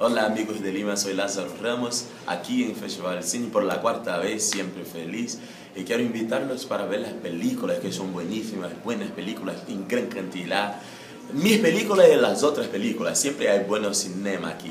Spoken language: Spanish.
Hola amigos de Lima, soy Lázaro Ramos, aquí en Festival Cine por la cuarta vez, siempre feliz. Y quiero invitarlos para ver las películas que son buenísimas, buenas películas en gran cantidad. Mis películas y las otras películas, siempre hay buenos cinema aquí.